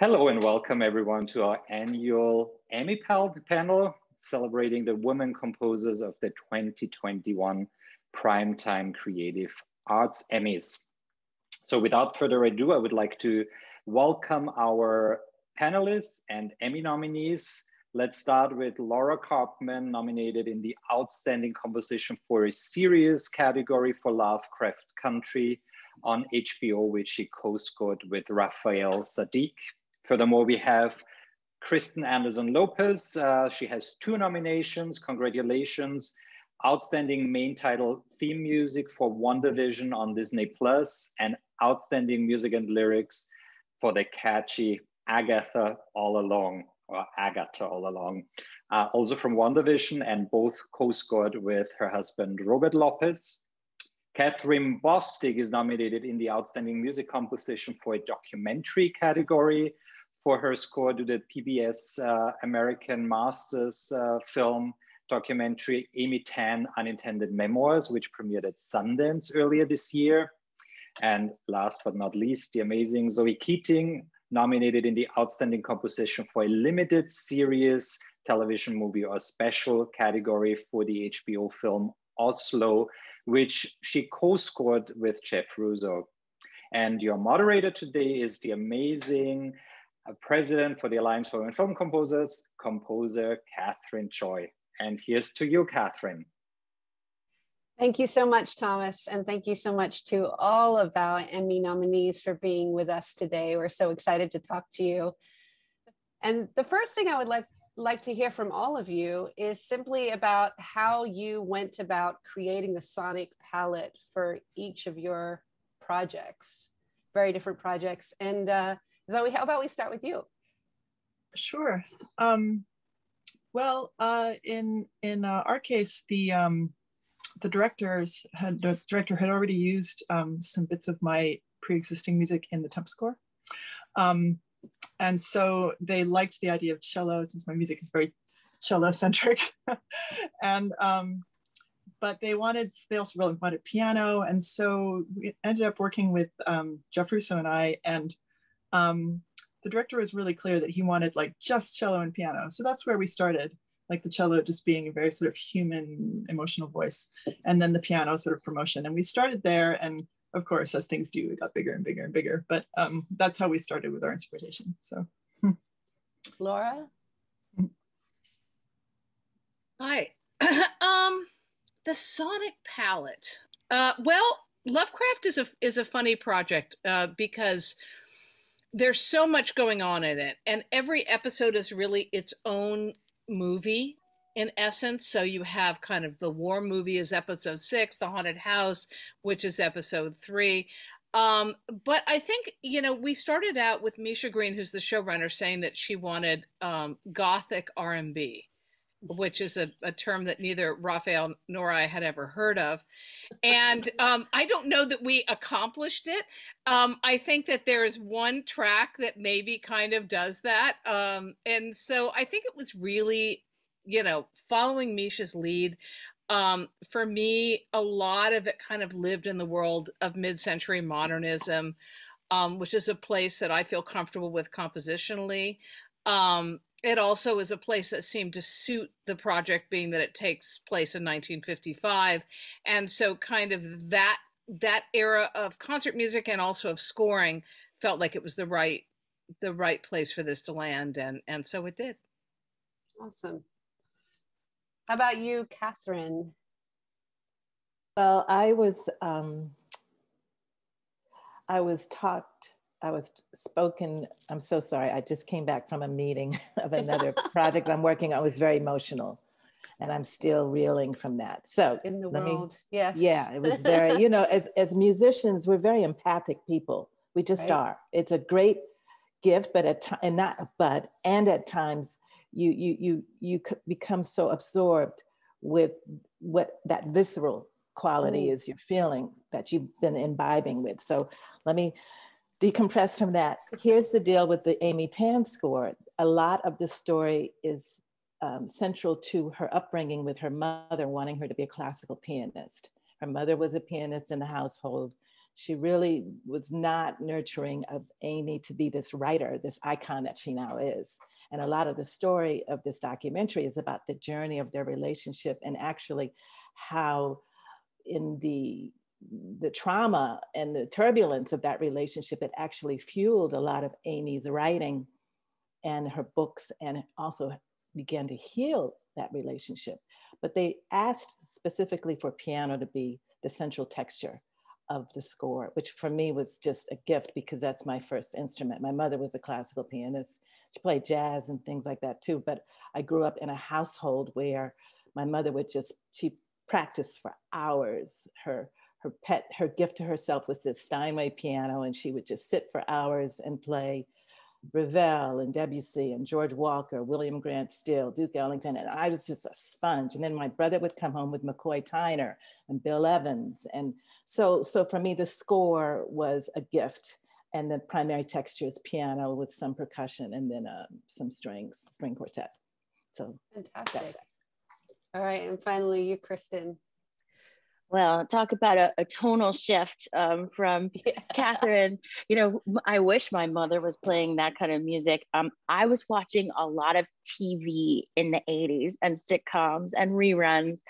Hello and welcome everyone to our annual Emmy panel celebrating the women composers of the 2021 Primetime Creative Arts Emmys. So without further ado, I would like to welcome our panelists and Emmy nominees. Let's start with Laura Karpman, nominated in the Outstanding Composition for a Series category for Lovecraft Country on HBO, which she co-scored with Raphael Saadiq. Furthermore, we have Kristen Anderson Lopez. Uh, she has two nominations. Congratulations. Outstanding main title theme music for WandaVision on Disney Plus and outstanding music and lyrics for the catchy Agatha All Along or Agatha All Along. Uh, also from WandaVision and both co-scored with her husband, Robert Lopez. Kathryn Bostic is nominated in the Outstanding Music Composition for a documentary category for her score to the PBS uh, American Masters uh, film documentary Amy Tan Unintended Memoirs, which premiered at Sundance earlier this year. And last but not least, the amazing Zoe Keating, nominated in the Outstanding Composition for a Limited Series Television Movie or Special category for the HBO film Oslo, which she co-scored with Jeff Russo. And your moderator today is the amazing president for the Alliance for Women Film Composers, composer Catherine Joy. And here's to you, Catherine. Thank you so much, Thomas. And thank you so much to all of our Emmy nominees for being with us today. We're so excited to talk to you. And the first thing I would like, like to hear from all of you is simply about how you went about creating the sonic palette for each of your projects, very different projects. And uh, Zoe, how about we start with you? Sure. Um, well, uh, in in uh, our case, the um, the directors had the director had already used um, some bits of my pre-existing music in the temp score, um, and so they liked the idea of cello since my music is very cello centric, and um, but they wanted they also really wanted piano, and so we ended up working with um, Jeff Russo and I and um, the director was really clear that he wanted like just cello and piano. So that's where we started, like the cello just being a very sort of human emotional voice, and then the piano sort of promotion. And we started there, and of course, as things do, it got bigger and bigger and bigger. But um, that's how we started with our instrumentation. So, Laura. Hi. um, the sonic palette. Uh, well, Lovecraft is a is a funny project uh, because there's so much going on in it and every episode is really its own movie in essence. So you have kind of the war movie is episode six the haunted house which is episode three. Um, but i think you know we started out with misha green who's the showrunner saying that she wanted um, gothic r&b which is a, a, term that neither Raphael nor I had ever heard of. And um, I don't know that we accomplished it. Um, I think that there is one track that maybe kind of does that. Um, and so I think it was really, you know, following Misha's lead. Um, for me, a lot of it kind of lived in the world of mid century modernism. Um, which is a place that I feel comfortable with compositionally. Um, it also is a place that seemed to suit the project being that it takes place in 1955 and so kind of that that era of concert music and also of scoring felt like it was the right the right place for this to land and and so it did. Awesome. How about you kathryn? Well i was um i was taught I was spoken. I'm so sorry. I just came back from a meeting of another project I'm working on. I was very emotional and I'm still reeling from that. So in the world, me, yes. Yeah, it was very, you know, as, as musicians, we're very empathic people. We just right. are. It's a great gift, but at time and not but and at times you you you you become so absorbed with what that visceral quality mm. is you're feeling that you've been imbibing with. So let me decompress from that. Here's the deal with the Amy Tan score. A lot of the story is um, central to her upbringing with her mother wanting her to be a classical pianist. Her mother was a pianist in the household. she really was not nurturing of Amy to be this writer, this icon that she now is. And a lot of the story of this documentary is about the journey of their relationship and actually how in the the trauma and the turbulence of that relationship it actually fueled a lot of Amy's writing and her books and also began to heal that relationship. But they asked specifically for piano to be the central texture of the score, which for me was just a gift because that's my first instrument. My mother was a classical pianist. She played jazz and things like that too. But I grew up in a household where my mother would just, she practiced for hours. Her her pet, her gift to herself was this Steinway piano, and she would just sit for hours and play Ravel and Debussy and George Walker, William Grant Still, Duke Ellington, and I was just a sponge. And then my brother would come home with McCoy Tyner and Bill Evans. And so, so for me, the score was a gift. And the primary texture is piano with some percussion and then uh, some strings, string quartet. So fantastic. All right. And finally, you, Kristen well talk about a, a tonal shift um, from yeah. kathryn you know i wish my mother was playing that kind of music um, i was watching a lot of tv in the 80s and sitcoms and reruns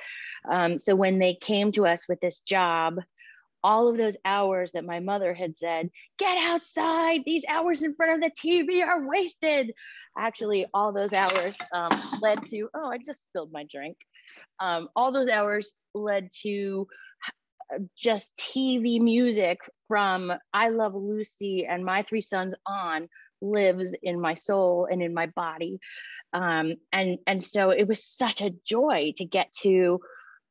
um, so when they came to us with this job all of those hours that my mother had said, get outside, these hours in front of the TV are wasted. Actually, all those hours um, led to, oh, I just spilled my drink. Um, all those hours led to uh, just TV music from I Love Lucy and My Three Sons on lives in my soul and in my body. Um, and, and so it was such a joy to get to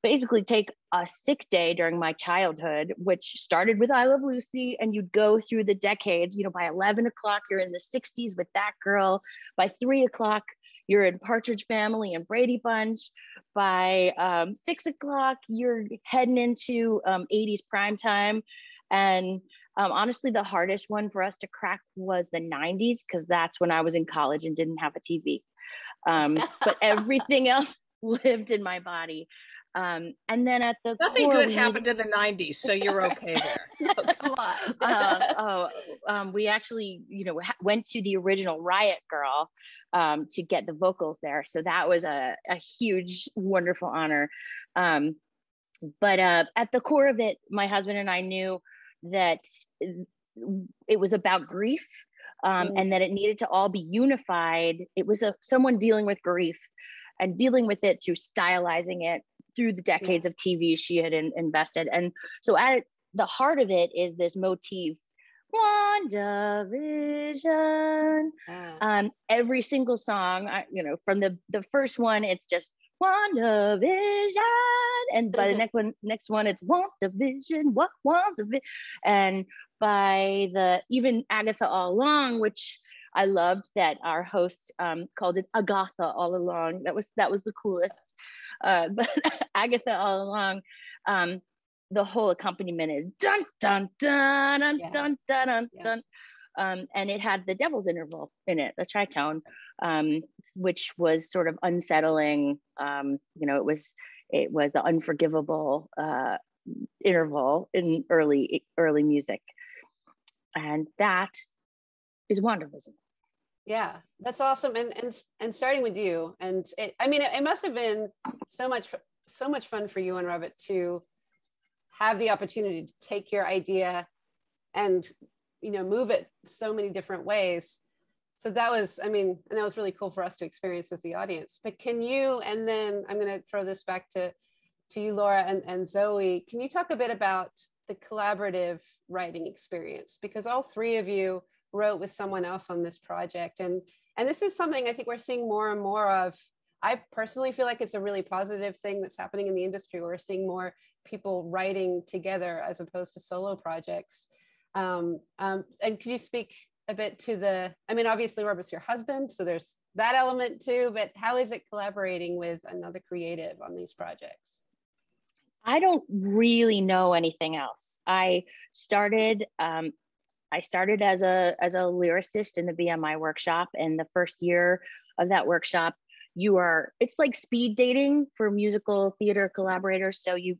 basically take a sick day during my childhood, which started with I Love Lucy, and you'd go through the decades. You know, by 11 o'clock, you're in the 60s with that girl. By three o'clock, you're in Partridge Family and Brady Bunch. By um, six o'clock, you're heading into um, 80s prime time. And um, honestly, the hardest one for us to crack was the 90s because that's when I was in college and didn't have a TV. Um, but everything else lived in my body. Um, and then at the nothing good happened in the 90s, so you're okay there. No, come on. uh, oh, um, we actually, you know, went to the original Riot Grrrl um, to get the vocals there, so that was a, a huge, wonderful honor. Um, but uh, at the core of it, my husband and I knew that it was about grief. Um, mm. And that it needed to all be unified. It was a someone dealing with grief and dealing with it through stylizing it through the decades yeah. of TV she had in, invested. And so at the heart of it is this motif WandaVision. Uh. Um, every single song, I, you know, from the the first one, it's just WandaVision, and by the next one, next one, it's WandaVision. What WandaVision? And by the even Agatha All Along, which I loved that our host um, called it Agatha all along. That was that was the coolest. Uh, but Agatha all along, um, the whole accompaniment is dun dun dun dun yeah. dun dun dun yeah. dun. Um, and it had the devil's interval in it, the tritone, um, which was sort of unsettling. Um, you know, it was it was the unforgivable uh, interval in early early music, and that is WandaVision. Yeah, that's awesome. And and and starting with you, and it, I mean, it, it must have been so much so much fun for you and Robert to have the opportunity to take your idea and you know move it so many different ways. So that was, I mean, and that was really cool for us to experience as the audience. But can you, and then I'm going to throw this back to to you, Laura and, and Zoe. Can you talk a bit about the collaborative writing experience? Because all three of you wrote with someone else on this project and and this is something i think we're seeing more and more of i personally feel like it's a really positive thing that's happening in the industry. We're seeing more people writing together as opposed to solo projects. Um, um, and can you speak a bit to the i mean obviously robert's your husband so there's that element too but how is it collaborating with another creative on these projects? I don't really know anything else. I started um, I started as a as a lyricist in the BMI workshop, and the first year of that workshop, you are it's like speed dating for musical theater collaborators. So you,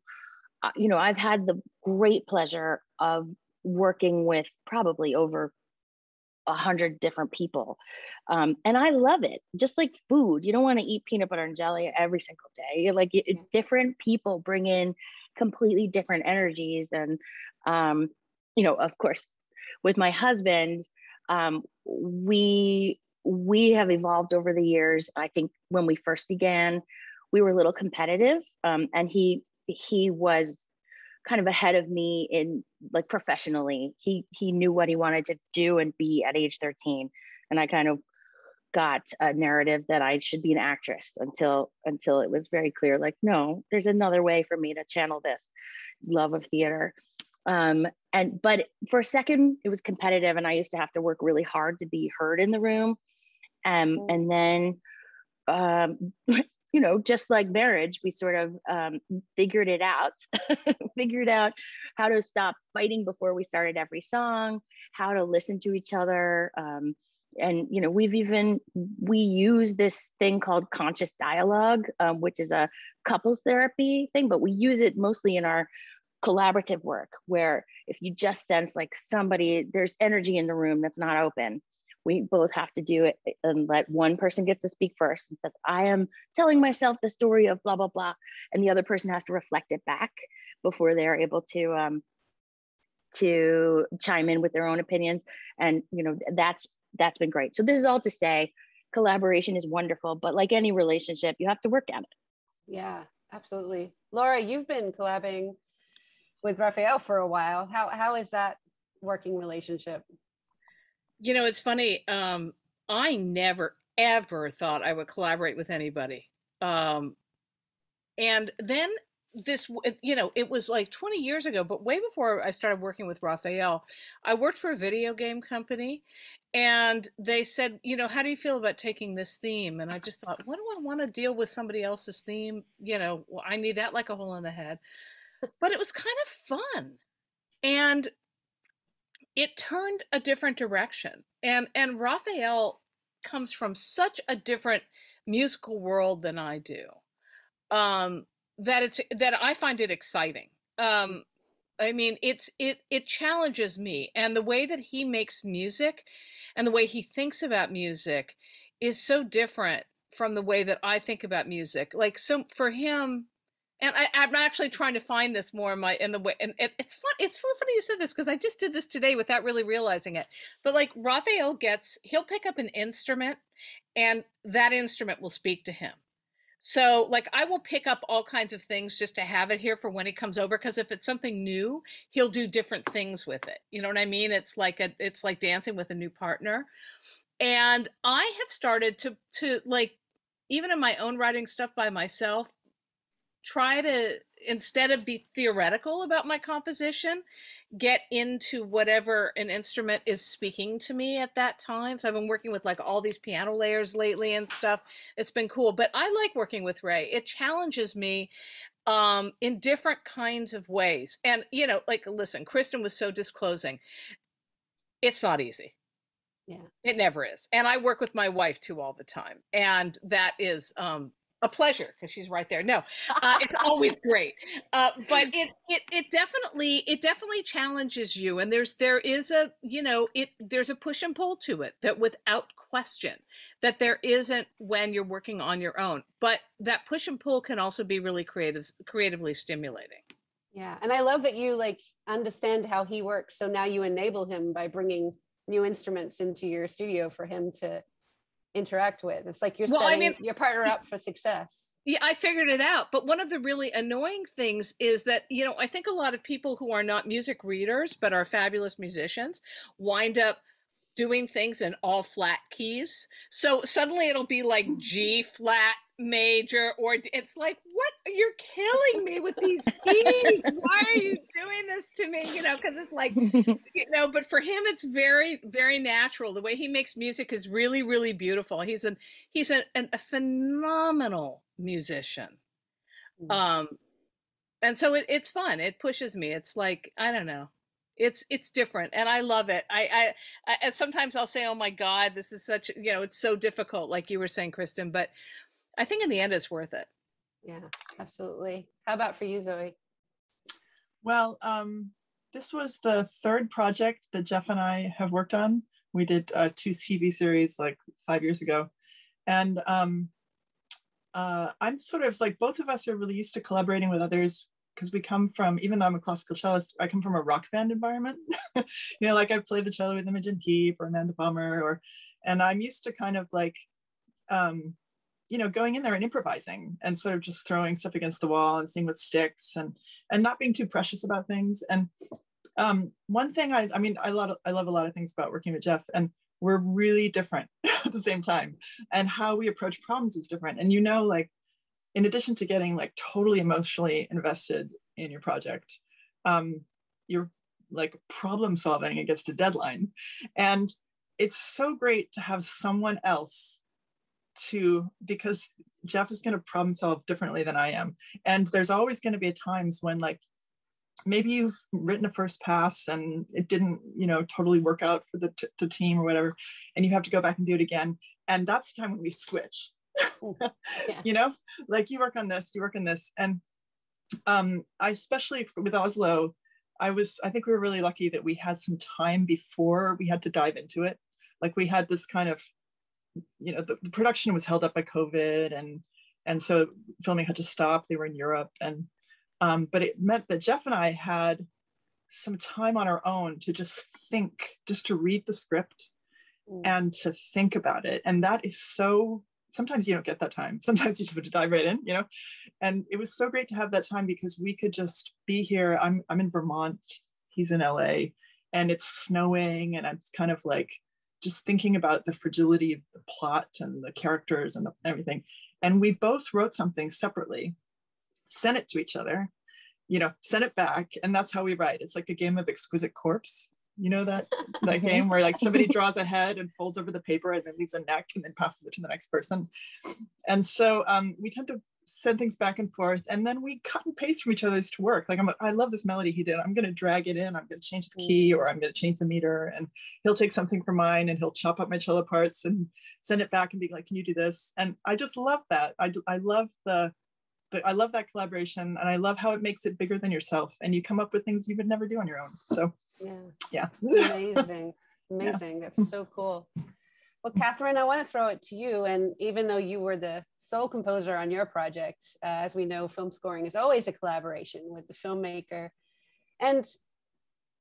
uh, you know, I've had the great pleasure of working with probably over a hundred different people. Um, and I love it. Just like food, you don't want to eat peanut butter and jelly every single day. Like it, different people bring in completely different energies. And, um, you know, of course, with my husband, um, we we have evolved over the years. I think when we first began, we were a little competitive, um, and he he was kind of ahead of me in like professionally. He he knew what he wanted to do and be at age 13. And I kind of got a narrative that I should be an actress until until it was very clear like no, there's another way for me to channel this love of theater. Um, and but for a second it was competitive and I used to have to work really hard to be heard in the room. Um, and then um, you know, just like marriage, we sort of um, figured it out, figured out how to stop fighting before we started every song, how to listen to each other. Um, and, you know, we've even, we use this thing called conscious dialogue, um, which is a couples therapy thing, but we use it mostly in our collaborative work where if you just sense like somebody, there's energy in the room that's not open we both have to do it and let one person gets to speak first and says i am telling myself the story of blah blah blah and the other person has to reflect it back before they're able to um to chime in with their own opinions and you know that's that's been great. So this is all to say collaboration is wonderful but like any relationship you have to work at it. Yeah absolutely. Laura you've been collabing with raphael for a while. How how is that working relationship you know, it's funny. Um, I never ever thought I would collaborate with anybody. Um, and then this, you know, it was like 20 years ago, but way before I started working with Raphael, I worked for a video game company and they said, you know, how do you feel about taking this theme? And I just thought, what do I want to deal with somebody else's theme? You know, I need that like a hole in the head. But it was kind of fun. And it turned a different direction. And and Raphael comes from such a different musical world than I do. Um, that it's that I find it exciting. Um, I mean, it's it it challenges me, and the way that he makes music, and the way he thinks about music, is so different from the way that I think about music. Like, so for him, and I, am actually trying to find this more in my in the way and it, it's fun it's so funny you said this because i just did this today without really realizing it. But like raphael gets he'll pick up an instrument and that instrument will speak to him. So like i will pick up all kinds of things just to have it here for when he comes over because if it's something new he'll do different things with it. You know what i mean? It's like a it's like dancing with a new partner. And i have started to to like even in my own writing stuff by myself try to instead of be theoretical about my composition get into whatever an instrument is speaking to me at that time. So i've been working with like all these piano layers lately and stuff. It's been cool but i like working with ray. It challenges me um in different kinds of ways. And you know like listen kristen was so disclosing. It's not easy. Yeah. It never is. And i work with my wife too all the time. And that is um a pleasure because she's right there. No, uh, it's always great, uh, but it's it it definitely it definitely challenges you, and there's there is a you know it there's a push and pull to it that without question that there isn't when you're working on your own, but that push and pull can also be really creative creatively stimulating. Yeah, and I love that you like understand how he works, so now you enable him by bringing new instruments into your studio for him to interact with. It's like you're well, setting I mean, your partner up for success. Yeah, I figured it out. But one of the really annoying things is that, you know, I think a lot of people who are not music readers but are fabulous musicians wind up doing things in all flat keys. So suddenly it'll be like G flat major or it's like what? You're killing me with these keys. Why are you doing this to me? You know because it's like you know but for him it's very very natural. The way he makes music is really really beautiful. He's an he's a, an, a phenomenal musician. Mm. um and so it, it's fun. It pushes me. It's like i don't know. It's it's different and i love it. I, I i sometimes i'll say oh my god this is such you know it's so difficult like you were saying kristen but I think in the end it's worth it. Yeah, absolutely. How about for you, Zoe? Well, um, this was the third project that Jeff and I have worked on. We did uh, two TV series like five years ago. And um, uh, I'm sort of like both of us are really used to collaborating with others because we come from, even though I'm a classical cellist, I come from a rock band environment. you know, like I've played the cello with Imogen Heap or Amanda Palmer, or, and I'm used to kind of like, um, you know, going in there and improvising and sort of just throwing stuff against the wall and seeing what sticks and and not being too precious about things. And um, one thing I, I mean, I love I love a lot of things about working with Jeff, and we're really different at the same time, and how we approach problems is different. And you know, like in addition to getting like totally emotionally invested in your project, um, you're like problem solving against a deadline. And it's so great to have someone else to, because Jeff is going to problem solve differently than I am. And there's always going to be times when like maybe you've written a first pass and it didn't you know totally work out for the, t- the team or whatever and you have to go back and do it again. And that's the time when we switch. Yeah. you know? Like you work on this you work on this. And um i especially with oslo i was i think we were really lucky that we had some time before we had to dive into it. Like we had this kind of you know the, the production was held up by covid and and so filming had to stop they were in europe and um, but it meant that jeff and i had some time on our own to just think just to read the script mm. and to think about it and that is so sometimes you don't get that time. Sometimes you just have to dive right in, you know. And it was so great to have that time because we could just be here. I'm I'm in Vermont, he's in LA, and it's snowing, and I'm kind of like just thinking about the fragility of the plot and the characters and the, everything. And we both wrote something separately, sent it to each other, you know, sent it back, and that's how we write. It's like a game of exquisite corpse you know that that game where like somebody draws a head and folds over the paper and then leaves a neck and then passes it to the next person and so um, we tend to send things back and forth and then we cut and paste from each other's to work like I'm, i love this melody he did i'm going to drag it in i'm going to change the key mm. or i'm going to change the meter and he'll take something from mine and he'll chop up my cello parts and send it back and be like can you do this and i just love that i, I love the I love that collaboration and I love how it makes it bigger than yourself and you come up with things you would never do on your own. So yeah. Yeah. Amazing. Amazing. Yeah. That's so cool. Well, Kathryn, I want to throw it to you. And even though you were the sole composer on your project, uh, as we know, film scoring is always a collaboration with the filmmaker. And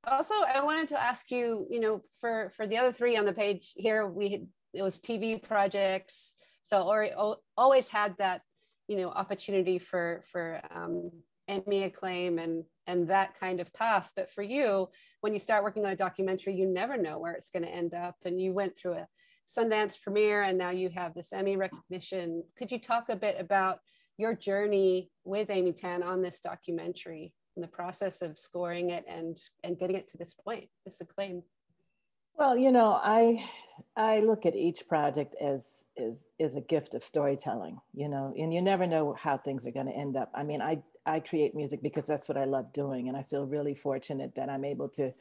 also, I wanted to ask you, you know, for for the other three on the page here, we had, it was TV projects. So, or always had that you know opportunity for for um, Emmy acclaim and and that kind of path. But for you, when you start working on a documentary, you never know where it's going to end up. And you went through a Sundance premiere, and now you have this Emmy recognition. Could you talk a bit about your journey with Amy Tan on this documentary and the process of scoring it and and getting it to this point, this acclaim? Well, you know, I I look at each project as is is a gift of storytelling, you know, and you never know how things are going to end up. I mean, I I create music because that's what I love doing, and I feel really fortunate that I'm able to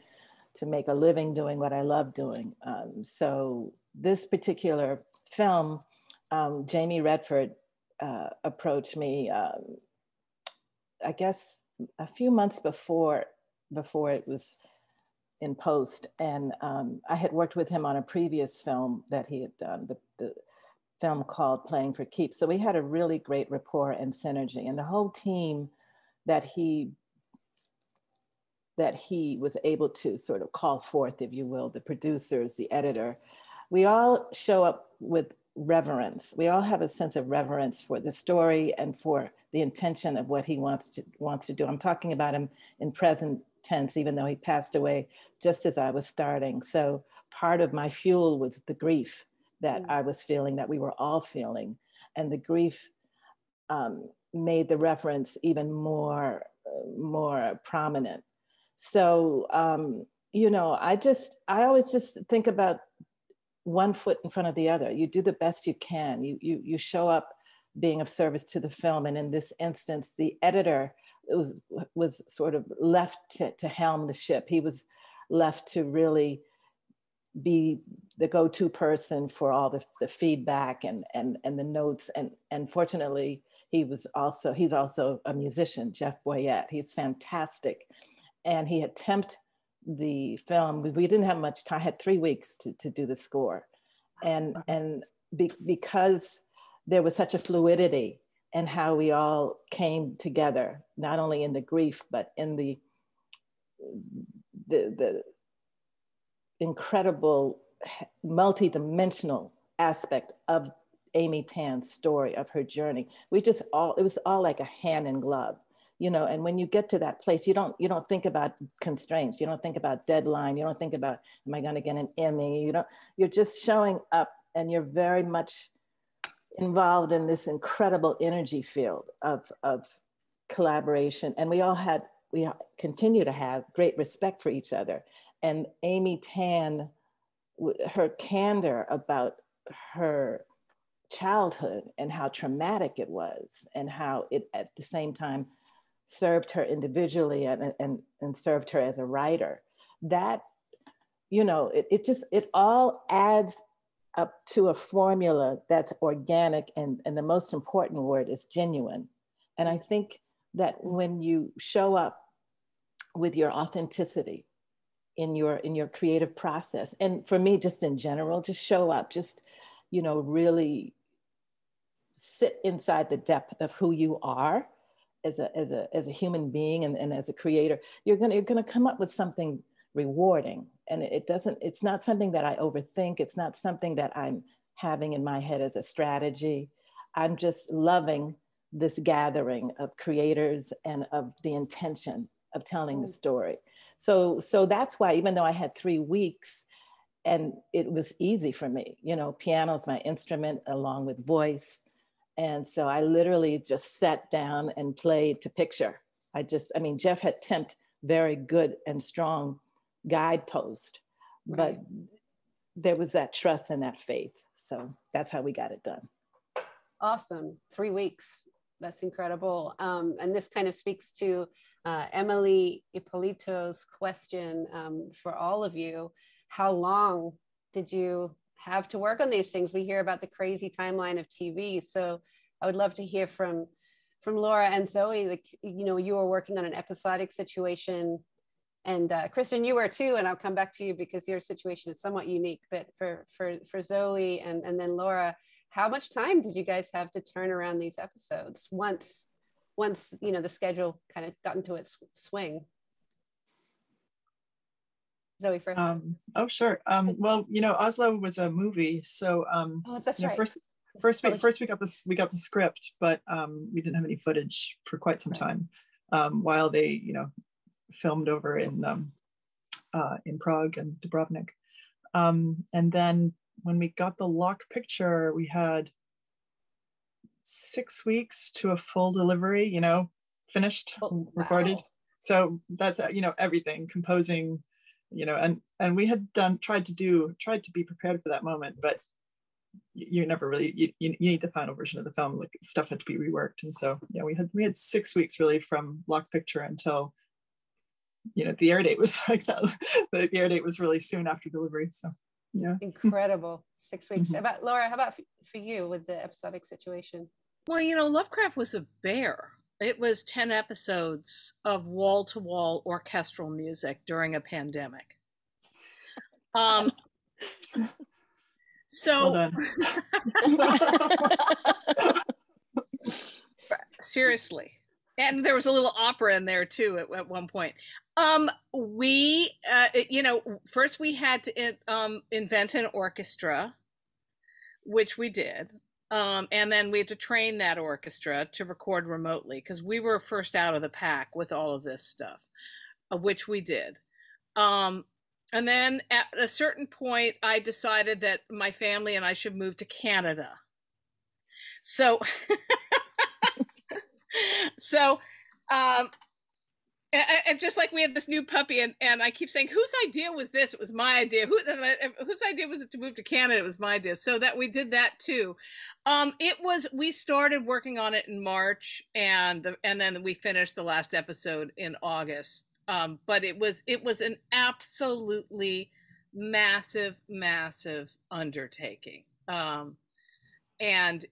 to make a living doing what I love doing. Um, so this particular film, um, Jamie Redford uh, approached me, um, I guess, a few months before before it was in post. And um, I had worked with him on a previous film that he had done, the, the film called Playing for Keeps. So we had a really great rapport and synergy. And the whole team that he that he was able to sort of call forth, if you will, the producers, the editor, we all show up with reverence. We all have a sense of reverence for the story and for the intention of what he wants to wants to do. I'm talking about him in present tense, even though he passed away just as I was starting. So part of my fuel was the grief that mm-hmm. I was feeling, that we were all feeling. And the grief um, made the reference even more, uh, more prominent. So, um, you know, I just, I always just think about one foot in front of the other. You do the best you can. You, you, you show up being of service to the film. And in this instance, the editor was was sort of left to, to helm the ship. He was left to really be the go-to person for all the, the feedback and, and, and the notes. And, and fortunately, he was also, he's also a musician, Jeff Boyette. He's fantastic. and he had temped the film. We didn't have much time. I had three weeks to, to do the score. And, and be, because there was such a fluidity and how we all came together, not only in the grief, but in the, the, the incredible multi-dimensional aspect of Amy Tan's story of her journey. We just all, it was all like a hand in glove, you know, and when you get to that place, you don't, you don't think about constraints. You don't think about deadline. You don't think about, am I going to get an Emmy? You don't, you're just showing up and you're very much involved in this incredible energy field of, of collaboration. And we all had, we continue to have great respect for each other. And Amy Tan, her candor about her childhood and how traumatic it was and how it at the same time served her individually and, and, and served her as a writer. That you know it, it just it all adds up to a formula that's organic and, and the most important word is genuine. And i think that when you show up with your authenticity in your in your creative process and for me just in general just show up just you know really sit inside the depth of who you are as a, as a, as a human being and, and as a creator, you're gonna, you're gonna come up with something rewarding. And it doesn't, it's not something that I overthink. It's not something that I'm having in my head as a strategy. I'm just loving this gathering of creators and of the intention of telling the mm. story. So, so that's why, even though I had three weeks and it was easy for me, you know, piano is my instrument along with voice. And so I literally just sat down and played to picture. I just, I mean, Jeff had temped very good and strong guidepost, right. but there was that trust and that faith. So that's how we got it done. Awesome. Three weeks. That's incredible. Um, and this kind of speaks to uh, Emily Ippolito's question um, for all of you. How long did you have to work on these things. We hear about the crazy timeline of TV. So I would love to hear from from Laura and Zoe. Like you know, you were working on an episodic situation, and uh, Kristen, you were too. And I'll come back to you because your situation is somewhat unique. But for for for Zoe and and then Laura, how much time did you guys have to turn around these episodes once once you know the schedule kind of got into its swing? Zoe first. Um, oh, sure. Um, well, you know, Oslo was a movie, so um, oh, that's right. Know, first, first we first we got this we got the script, but um, we didn't have any footage for quite some time. Um, while they, you know, filmed over in um, uh, in Prague and Dubrovnik, um, and then when we got the lock picture, we had six weeks to a full delivery. You know, finished, oh, recorded. So that's you know everything composing you know and and we had done tried to do tried to be prepared for that moment but you, never really you, you need the final version of the film like stuff had to be reworked. And so yeah we had we had six weeks really from lock picture until you know the air date was like that the air date was really soon after delivery. So yeah. Incredible. Six weeks. Mm-hmm. about laura how about for you with the episodic situation? Well you know lovecraft was a bear it was 10 episodes of wall to wall orchestral music during a pandemic. Um, so, seriously. And there was a little opera in there too at, at one point. Um, we, uh, you know, first we had to um, invent an orchestra, which we did. Um, and then we had to train that orchestra to record remotely because we were first out of the pack with all of this stuff, uh, which we did. Um, and then at a certain point, I decided that my family and I should move to Canada. So, so um, and, just like we had this new puppy, and, and I keep saying, whose idea was this? It was my idea. Who, whose idea was it to move to Canada? It was my idea. So that we did that too. Um, it was we started working on it in March, and the, and then we finished the last episode in August. Um, but it was it was an absolutely massive, massive undertaking. Um, and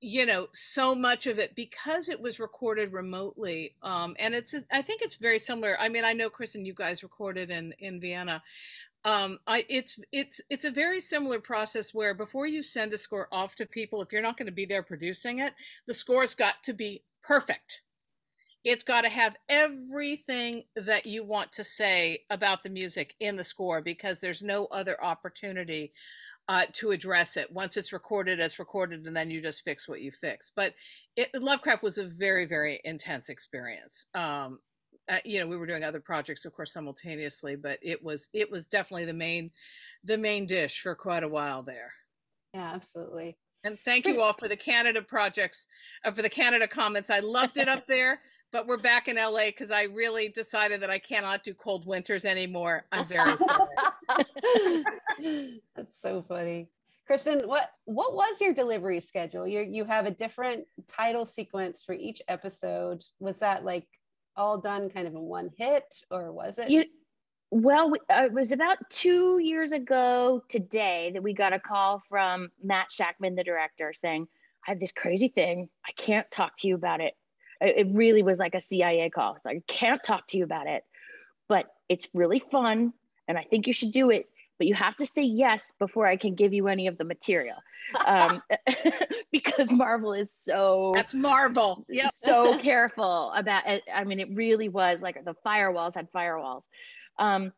you know so much of it because it was recorded remotely um and it's i think it's very similar i mean i know chris and you guys recorded in in vienna um i it's it's it's a very similar process where before you send a score off to people if you're not going to be there producing it the score's got to be perfect. It's got to have everything that you want to say about the music in the score because there's no other opportunity uh, to address it. Once it's recorded, it's recorded, and then you just fix what you fix. But it, Lovecraft was a very, very intense experience. Um, uh, you know, we were doing other projects, of course, simultaneously, but it was it was definitely the main the main dish for quite a while there. Yeah, absolutely. And thank you all for the Canada projects, uh, for the Canada comments. I loved it up there but we're back in LA because I really decided that I cannot do cold winters anymore. I'm very sorry. That's so funny. Kristen, what what was your delivery schedule? You you have a different title sequence for each episode. Was that like all done kind of in one hit, or was it? You, well, uh, it was about two years ago today that we got a call from Matt Shakman, the director, saying, "I have this crazy thing. I can't talk to you about it it really was like a CIA call. It's like, I can't talk to you about it, but it's really fun. And I think you should do it, but you have to say yes before I can give you any of the material. Um, because Marvel is so that's Marvel. Yep. so careful about it. I mean, it really was like the firewalls had firewalls. Um,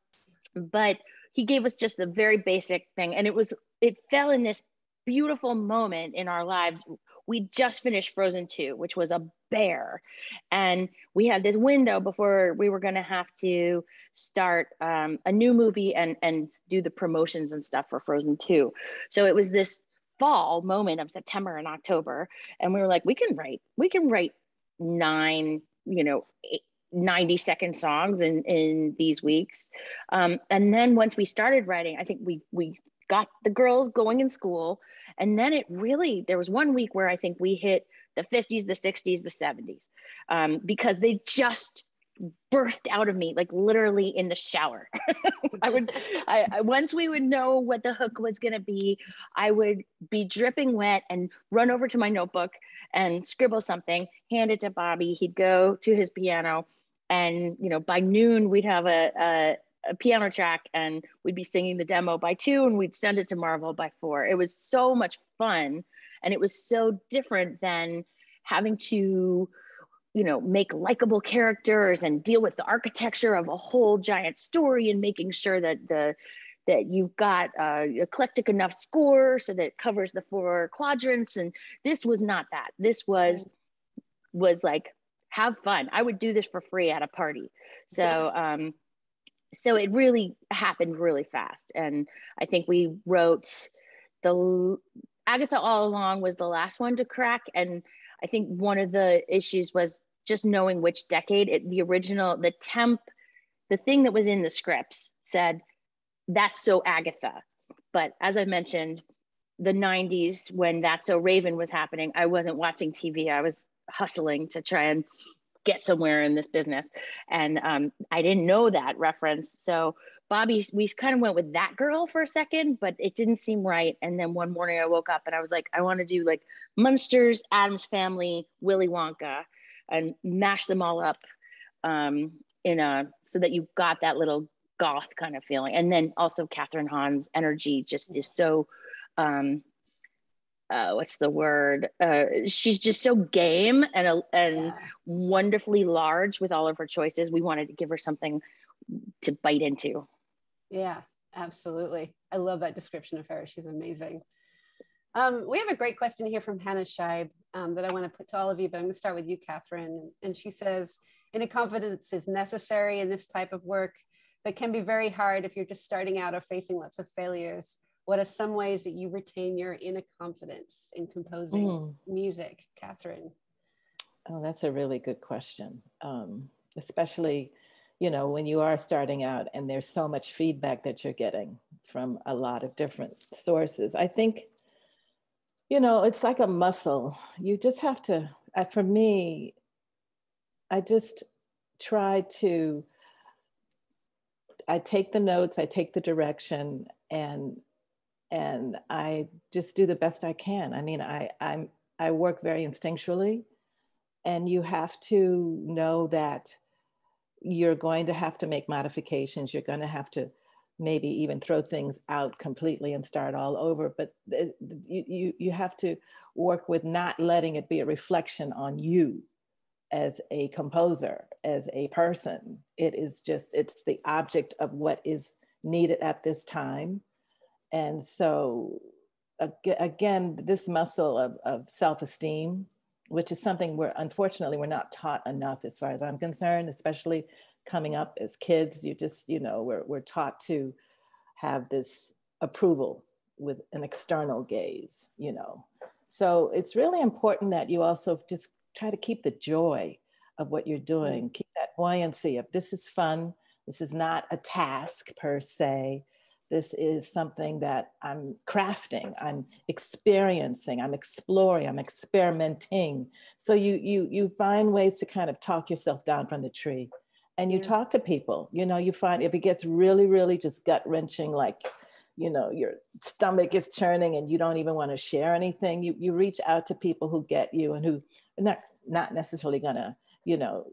but he gave us just the very basic thing. And it was, it fell in this beautiful moment in our lives we just finished Frozen 2, which was a bear. And we had this window before we were going to have to start um, a new movie and, and do the promotions and stuff for Frozen 2. So it was this fall moment of September and October. And we were like, we can write, we can write nine, you know, eight, 90 second songs in in these weeks um, and then once we started writing i think we we got the girls going in school and then it really, there was one week where I think we hit the 50s, the 60s, the 70s, um, because they just birthed out of me, like literally in the shower. I would, I, I, once we would know what the hook was going to be, I would be dripping wet and run over to my notebook and scribble something, hand it to Bobby. He'd go to his piano. And, you know, by noon, we'd have a, a a piano track and we'd be singing the demo by two and we'd send it to Marvel by four. It was so much fun and it was so different than having to you know make likable characters and deal with the architecture of a whole giant story and making sure that the that you've got uh, eclectic enough score so that it covers the four quadrants. And this was not that. This was was like have fun. I would do this for free at a party. So um so it really happened really fast. And i think we wrote the agatha all along was the last one to crack. And i think one of the issues was just knowing which decade it, the original the temp the thing that was in the scripts said that's so agatha but as i mentioned the 90s when that's so raven was happening i wasn't watching tv i was hustling to try and get somewhere in this business. And um, I didn't know that reference. So Bobby, we kind of went with that girl for a second, but it didn't seem right. And then one morning I woke up and I was like, I want to do like Munsters, Addams Family, Willy Wonka, and mash them all up um, in a so that you got that little goth kind of feeling. And then also Kathryn Hahn's energy just is so um, uh, what's the word? Uh, she's just so game and uh, and yeah. wonderfully large with all of her choices. We wanted to give her something to bite into. Yeah, absolutely. I love that description of her. She's amazing. Um, we have a great question here from Hannah Scheib um, that I want to put to all of you, but I'm going to start with you, Kathryn. And she says, "Inner confidence is necessary in this type of work, but can be very hard if you're just starting out or facing lots of failures." what are some ways that you retain your inner confidence in composing mm. music, Kathryn? Oh, that's a really good question. Um, especially, you know, when you are starting out and there's so much feedback that you're getting from a lot of different sources. I think, you know, it's like a muscle. You just have to, uh, for me, I just try to I take the notes, I take the direction, and and I just do the best I can. I mean, I I'm I work very instinctually. And you have to know that you're going to have to make modifications. You're going to have to maybe even throw things out completely and start all over. But you, you, you have to work with not letting it be a reflection on you as a composer, as a person. It is just, it's the object of what is needed at this time. And so, again, this muscle of, of self esteem, which is something where unfortunately we're not taught enough as far as I'm concerned, especially coming up as kids. You just, you know, we're, we're taught to have this approval with an external gaze, you know. So it's really important that you also just try to keep the joy of what you're doing, mm. keep that buoyancy of this is fun, this is not a task per se. This is something that I'm crafting, I'm experiencing, I'm exploring, I'm experimenting. So you you you find ways to kind of talk yourself down from the tree. And you yeah. talk to people. You know, you find if it gets really, really just gut wrenching, like you know your stomach is churning and you don't even want to share anything you you reach out to people who get you and who are not not necessarily gonna you know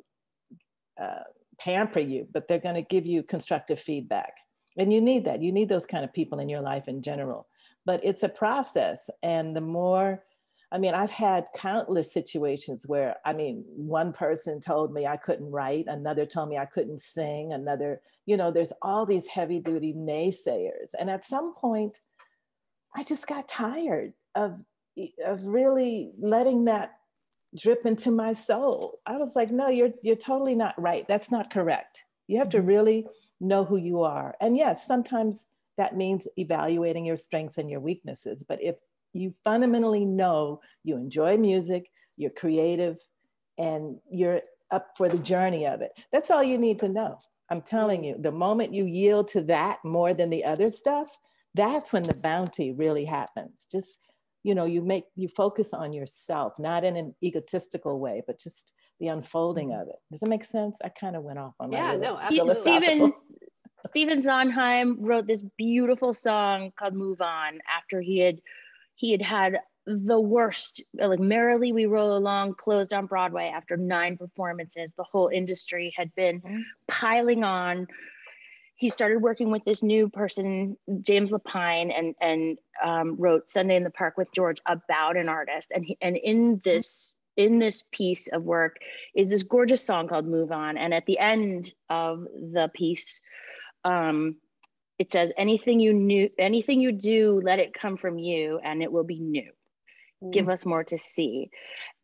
uh, pamper you, but they're going to give you constructive feedback. And you need that. You need those kind of people in your life in general. But it's a process. And the more, I mean, I've had countless situations where, I mean, one person told me I couldn't write, another told me I couldn't sing, another, you know, there's all these heavy duty naysayers. And at some point, I just got tired of, of really letting that drip into my soul. I was like, no, you're you're totally not right. That's not correct. You have to mm-hmm. really know who you are. And yes, sometimes that means evaluating your strengths and your weaknesses. But if you fundamentally know you enjoy music, you're creative, and you're up for the journey of it, that's all you need to know. I'm telling you, the moment you yield to that more than the other stuff, that's when the bounty really happens. Just you know you make you focus on yourself not in an egotistical way but just the unfolding mm-hmm. of it does that make sense i kind of went off on that. yeah no absolutely. stephen stephen sondheim wrote this beautiful song called move on after he had he had had the worst like merrily we roll along closed on broadway after nine performances the whole industry had been mm-hmm. piling on he started working with this new person, James Lapine, and and um, wrote Sunday in the Park with George about an artist. And he, and in this in this piece of work is this gorgeous song called "Move On." And at the end of the piece, um, it says, "Anything you knew, anything you do, let it come from you, and it will be new. Mm. Give us more to see."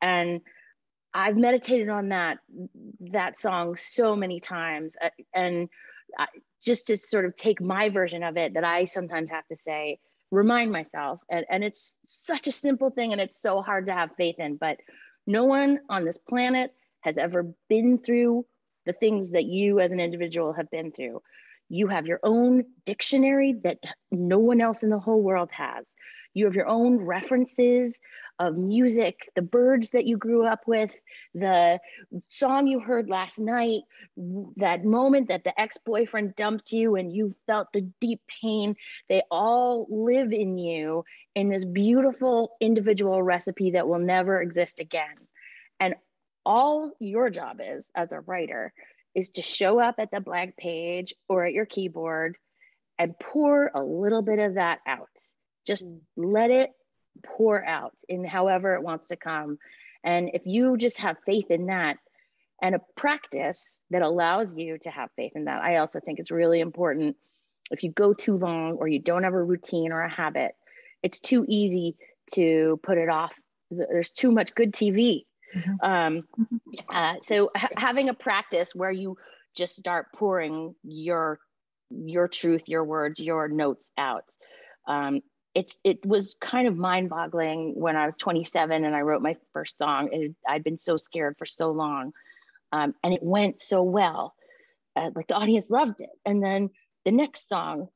And I've meditated on that that song so many times, uh, and just to sort of take my version of it that I sometimes have to say, remind myself. And, and it's such a simple thing and it's so hard to have faith in, but no one on this planet has ever been through the things that you as an individual have been through. You have your own dictionary that no one else in the whole world has. You have your own references of music, the birds that you grew up with, the song you heard last night, that moment that the ex boyfriend dumped you and you felt the deep pain, they all live in you in this beautiful individual recipe that will never exist again. And all your job is as a writer is to show up at the blank page or at your keyboard and pour a little bit of that out. Just mm. let it pour out in however it wants to come. And if you just have faith in that and a practice that allows you to have faith in that, I also think it's really important. If you go too long or you don't have a routine or a habit, it's too easy to put it off. There's too much good TV. Mm-hmm. Um, uh, so ha- having a practice where you just start pouring your your truth, your words, your notes out um, it's it was kind of mind-boggling when I was 27 and I wrote my first song. It, I'd been so scared for so long, um, and it went so well. Uh, like the audience loved it, and then the next song,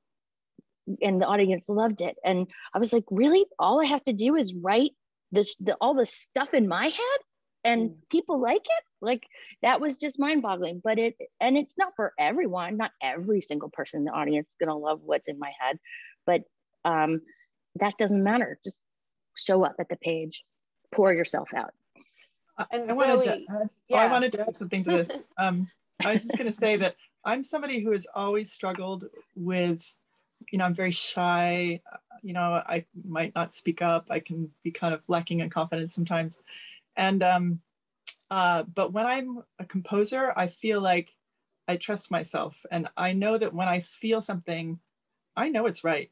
and the audience loved it, and I was like, really? All I have to do is write this, the, all the stuff in my head, and mm. people like it. Like that was just mind-boggling. But it, and it's not for everyone. Not every single person in the audience is gonna love what's in my head, but um, that doesn't matter. Just show up at the page. pour yourself out. And I wanted, to add, yeah. oh, I wanted to add something to this. Um, I was just going to say that I'm somebody who has always struggled with, you know, I'm very shy. You know, I might not speak up. I can be kind of lacking in confidence sometimes. And, um, uh, but when I'm a composer, I feel like I trust myself. And I know that when I feel something, I know it's right.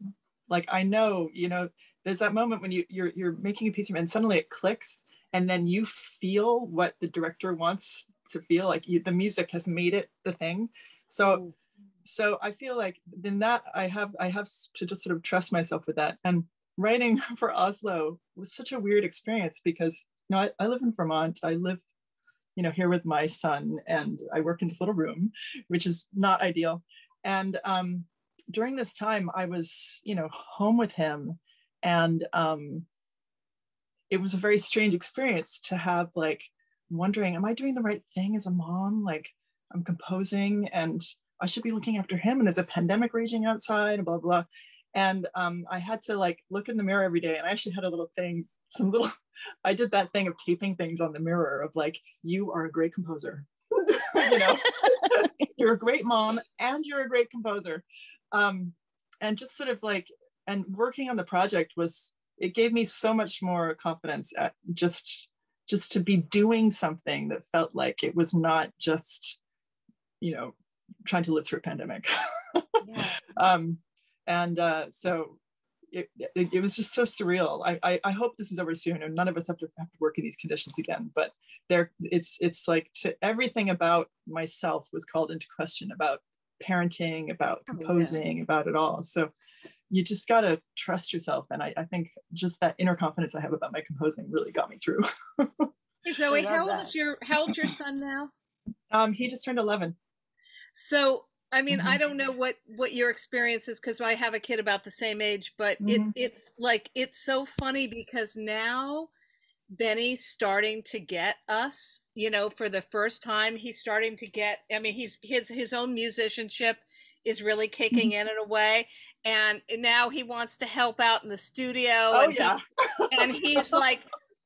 Like I know, you know, there's that moment when you, you're, you're making a piece of and suddenly it clicks and then you feel what the director wants to feel like you, the music has made it the thing so so i feel like in that i have i have to just sort of trust myself with that and writing for oslo was such a weird experience because you know I, I live in vermont i live you know here with my son and i work in this little room which is not ideal and um, during this time i was you know home with him and um, it was a very strange experience to have like wondering, am I doing the right thing as a mom? Like I'm composing and I should be looking after him and there's a pandemic raging outside and blah, blah. And um, I had to like look in the mirror every day. And I actually had a little thing, some little, I did that thing of taping things on the mirror of like, you are a great composer. you know, you're a great mom and you're a great composer. Um, and just sort of like, and working on the project was, it gave me so much more confidence at just just to be doing something that felt like it was not just you know trying to live through a pandemic yeah. um, and uh, so it, it, it, was just so surreal I, I, I hope this is over soon and none of us have to have to work in these conditions again but there it's it's like to everything about myself was called into question about parenting about composing oh, yeah. about it all so you just got to trust yourself. And I, I, think just that inner confidence I have about my composing really got me through. hey, Zoe, how old is your, how old's your son now? Um, he just turned 11. So, I mean, mm-hmm. I don't know what, what your experience is because I have a kid about the same age, but mm-hmm. it, it's like, it's so funny because now Benny's starting to get us, you know, for the first time, he's starting to get, I mean, he's his, his own musicianship is really kicking mm-hmm. in in a way and now he wants to help out in the studio oh and yeah he, and he's like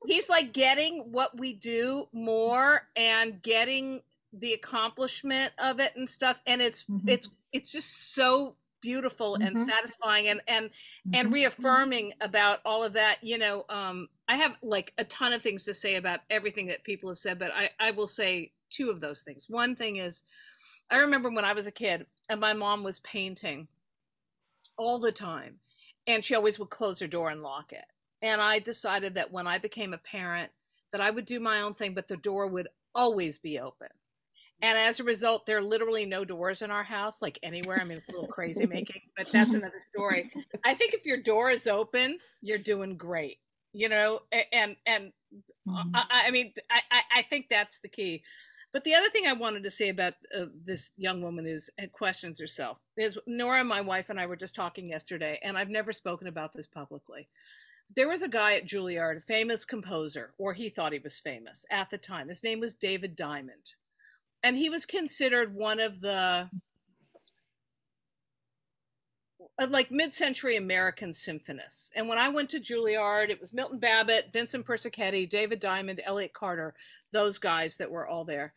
he's like getting what we do more and getting the accomplishment of it and stuff and it's mm-hmm. it's it's just so beautiful mm-hmm. and satisfying and and mm-hmm. and reaffirming about all of that you know um i have like a ton of things to say about everything that people have said but i i will say two of those things one thing is i remember when i was a kid and my mom was painting all the time. And she always would close her door and lock it. And I decided that when I became a parent, that I would do my own thing, but the door would always be open. And as a result, there are literally no doors in our house, like anywhere. I mean, it's a little crazy making, but that's another story. I think if your door is open, you're doing great, you know. And and mm-hmm. I, I, mean, I I think that's the key. But the other thing I wanted to say about uh, this young woman who uh, questions herself is Nora, my wife, and I were just talking yesterday, and I've never spoken about this publicly. There was a guy at Juilliard, a famous composer, or he thought he was famous at the time. His name was David Diamond. And he was considered one of the uh, like mid-century American symphonists. And when I went to Juilliard, it was Milton Babbitt, Vincent Persichetti, David Diamond, Elliott Carter, those guys that were all there.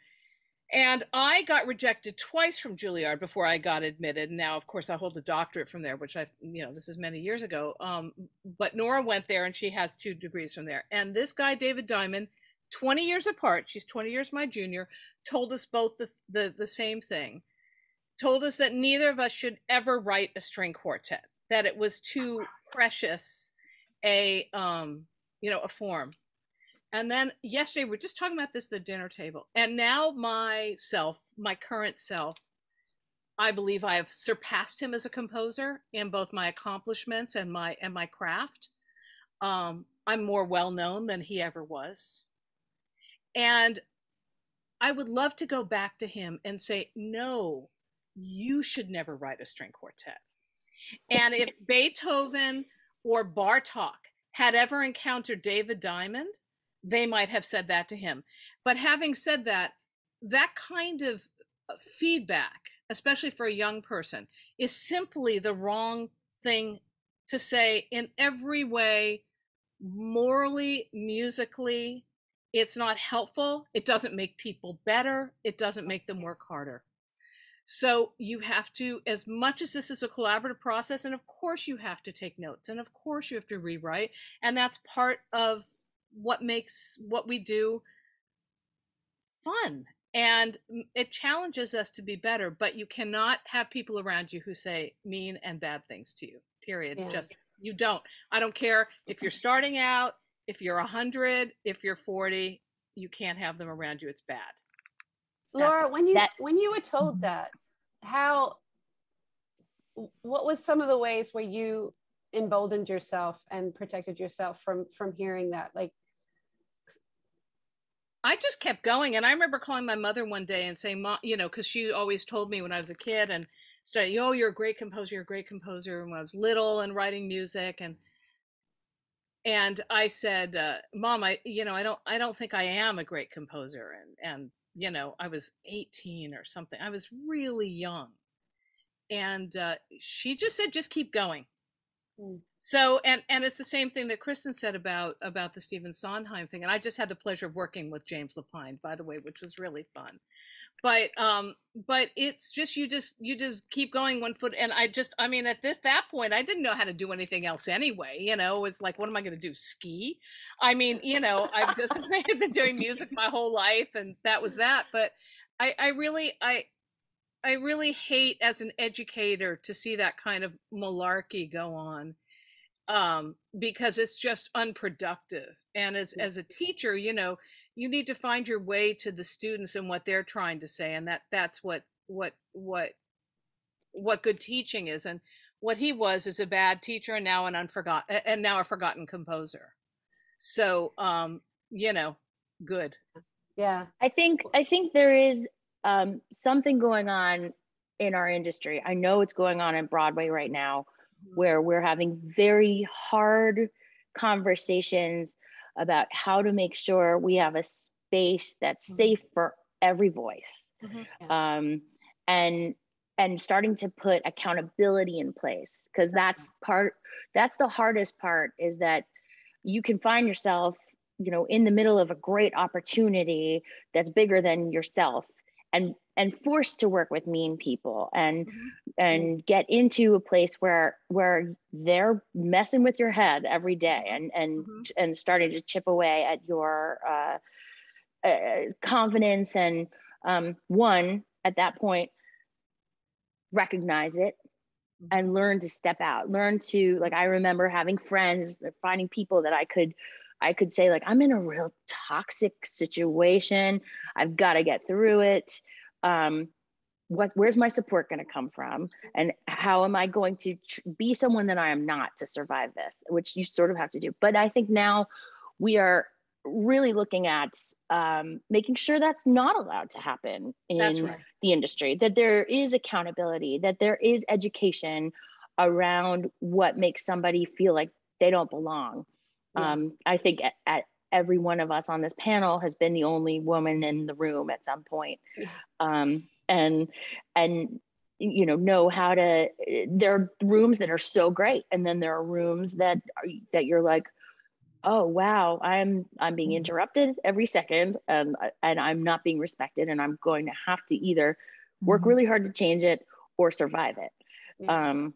And I got rejected twice from Juilliard before I got admitted. Now, of course, I hold a doctorate from there, which I, you know, this is many years ago. Um, but Nora went there and she has two degrees from there. And this guy, David Diamond, 20 years apart, she's 20 years my junior, told us both the, the, the same thing told us that neither of us should ever write a string quartet, that it was too precious a um, you know, a form. And then yesterday we are just talking about this at the dinner table. And now myself, my current self, I believe I have surpassed him as a composer in both my accomplishments and my and my craft. Um, I'm more well known than he ever was. And I would love to go back to him and say, no, you should never write a string quartet. And if Beethoven or Bartok had ever encountered David Diamond, they might have said that to him. But having said that, that kind of feedback, especially for a young person, is simply the wrong thing to say in every way morally, musically, it's not helpful. It doesn't make people better. It doesn't make them work harder. So you have to, as much as this is a collaborative process, and of course you have to take notes, and of course you have to rewrite, and that's part of what makes what we do fun and it challenges us to be better but you cannot have people around you who say mean and bad things to you period yeah. just you don't i don't care if you're starting out if you're 100 if you're 40 you can't have them around you it's bad laura when you that, when you were told mm-hmm. that how what was some of the ways where you emboldened yourself and protected yourself from from hearing that like I just kept going. And I remember calling my mother one day and saying, Mom, you know, because she always told me when I was a kid and started, oh, you're a great composer, you're a great composer. And when I was little and writing music and and I said, uh, Mom, I you know, I don't I don't think I am a great composer. And and you know, I was 18 or something. I was really young. And uh, she just said, just keep going. Mm. So and and it's the same thing that Kristen said about about the Stephen Sondheim thing. And I just had the pleasure of working with James Lapine, by the way, which was really fun. But um, but it's just you just you just keep going one foot. And I just I mean at this that point I didn't know how to do anything else anyway. You know, it's like what am I going to do? Ski? I mean, you know, I've just been doing music my whole life, and that was that. But I I really I I really hate as an educator to see that kind of malarkey go on um, because it's just unproductive. And as as a teacher, you know, you need to find your way to the students and what they're trying to say, and that that's what what what what good teaching is. And what he was is a bad teacher and now an unforgotten and now a forgotten composer. So um, you know, good. Yeah. I think I think there is um, something going on in our industry. I know it's going on in Broadway right now, mm-hmm. where we're having very hard conversations about how to make sure we have a space that's mm-hmm. safe for every voice. Mm-hmm. Um, and and starting to put accountability in place because that's, that's part that's the hardest part is that you can find yourself you know in the middle of a great opportunity that's bigger than yourself and and forced to work with mean people and mm-hmm. and get into a place where where they're messing with your head every day and and mm-hmm. and starting to chip away at your uh, uh, confidence and um, one at that point recognize it mm-hmm. and learn to step out learn to like i remember having friends finding people that i could I could say, like, I'm in a real toxic situation. I've got to get through it. Um, what, where's my support going to come from? And how am I going to tr- be someone that I am not to survive this, which you sort of have to do. But I think now we are really looking at um, making sure that's not allowed to happen in right. the industry, that there is accountability, that there is education around what makes somebody feel like they don't belong. Yeah. Um, I think at, at, every one of us on this panel has been the only woman in the room at some point. Yeah. Um, and and you know know how to there are rooms that are so great and then there are rooms that are that you're like oh wow i'm i'm being mm-hmm. interrupted every second and and i'm not being respected and i'm going to have to either work mm-hmm. really hard to change it or survive it um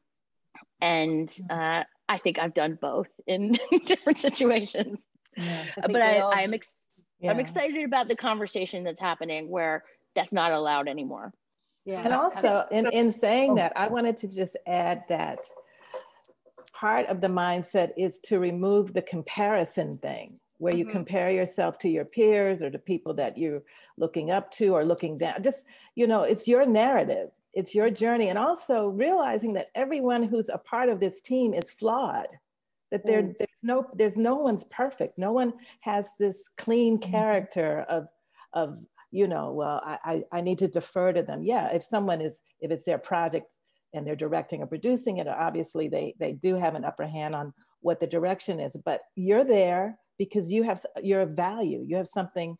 and uh I think I've done both in different situations. Yeah, I but I, all, I'm ex- yeah. I'm excited about the conversation that's happening where that's not allowed anymore. Yeah. And also in, in saying oh. that, I wanted to just add that part of the mindset is to remove the comparison thing where you mm-hmm. compare yourself to your peers or to people that you're looking up to or looking down. Just, you know, it's your narrative it's your journey. And also realizing that everyone who's a part of this team is flawed that there, mm. there's no there's no one's perfect. No one has this clean mm-hmm. character of of you know well I, I need to defer to them. Yeah if someone is if it's their project and they're directing or producing it obviously they they do have an upper hand on what the direction is but you're there because you have your value. You have something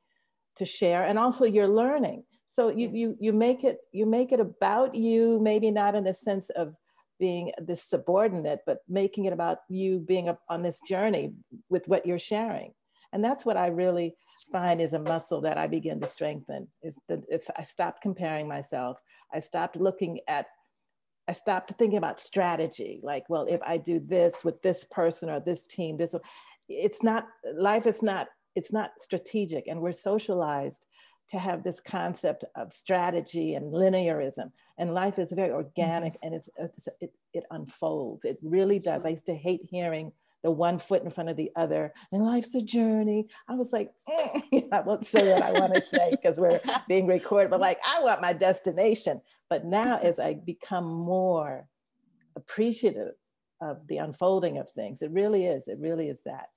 to share and also you're learning so you, you, you make it, you make it about you, maybe not in the sense of being this subordinate, but making it about you being up on this journey with what you're sharing. And that's what I really find is a muscle that I begin to strengthen. Is that it's I stopped comparing myself. I stopped looking at I stopped thinking about strategy. Like, well, if I do this with this person or this team, this it's not life is not it's not strategic and we're socialized to have this concept of strategy and linearism. And life is very organic mm-hmm. and it's, it's it, it unfolds. It really does. I used to hate hearing the one foot in front of the other and life's a journey. I was like eh. i won't say what i want to say because we're being recorded but like i want my destination. But now as i become more appreciative of the unfolding of things it really is. It really is that.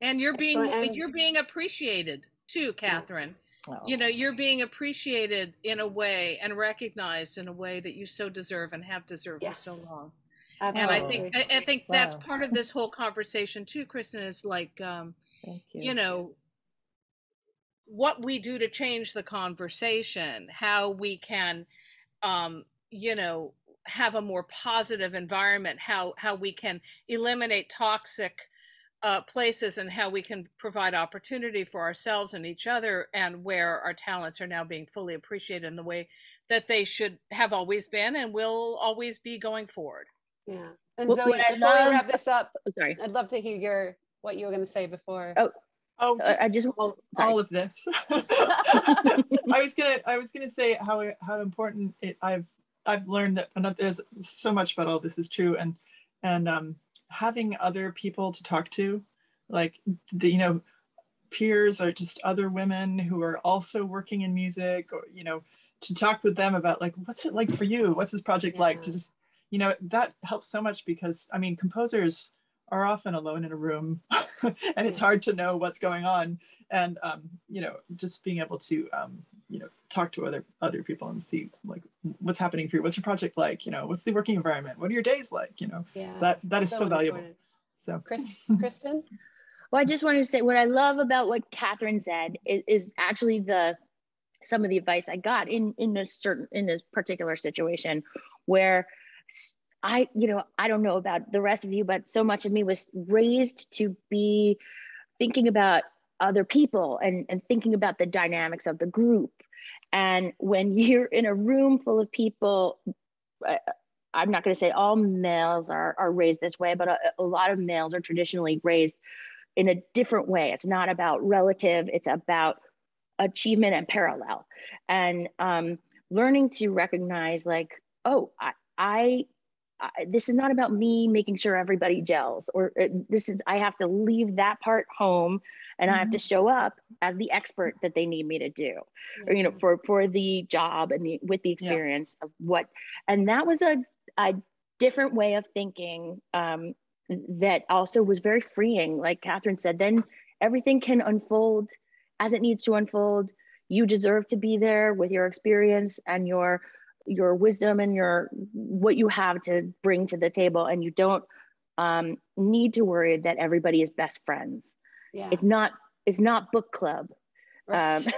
And you're being and you're being appreciated too catherine oh. you know you're being appreciated in a way and recognized in a way that you so deserve and have deserved yes. for so long Absolutely. and i think i, I think wow. that's part of this whole conversation too kristen it's like um you. you know what we do to change the conversation how we can um you know have a more positive environment how how we can eliminate toxic uh, places and how we can provide opportunity for ourselves and each other and where our talents are now being fully appreciated in the way that they should have always been and will always be going forward. Yeah. And Zoe, what before love, we wrap this up, oh, sorry, I'd love to hear your what you were going to say before. Oh, oh, just I just all, all of this. I was gonna, I was gonna say how how important it. I've I've learned that there's so much about all this is true, and and um, having other people to talk to, like the, you know, peers or just other women who are also working in music or, you know, to talk with them about like, what's it like for you? What's this project yeah. like? To just, you know, that helps so much because I mean, composers are often alone in a room and it's hard to know what's going on. And, um, you know, just being able to, um, you know talk to other other people and see like what's happening for you? What's your project like? You know what's the working environment? What are your days like? You know yeah. that that is so, so valuable. So. Chris, kristen? Well i just wanted to say what i love about what kathryn said is, is actually the some of the advice i got in in a certain in this particular situation where i you know i don't know about the rest of you but so much of me was raised to be thinking about other people and, and thinking about the dynamics of the group. And when you're in a room full of people, I'm not going to say all males are, are raised this way, but a, a lot of males are traditionally raised in a different way. It's not about relative, it's about achievement and parallel. And um, learning to recognize, like, oh, I, I this is not about me making sure everybody gels or uh, this is i have to leave that part home and mm-hmm. i have to mm-hmm. show up as the expert that they need me to do mm-hmm. or you know for for the job and the with the experience yeah. of what and that was a a different way of thinking um, that also was very freeing like kathryn said then everything can unfold as it needs to unfold you deserve to be there with your experience and your your wisdom and your what you have to bring to the table and you don't um, need to worry that everybody is best friends yeah. it's not it's not book club. Right. um,